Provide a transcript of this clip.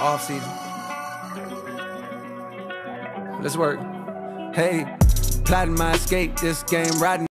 Off season. Let's work. Hey, plotting my escape. This game riding.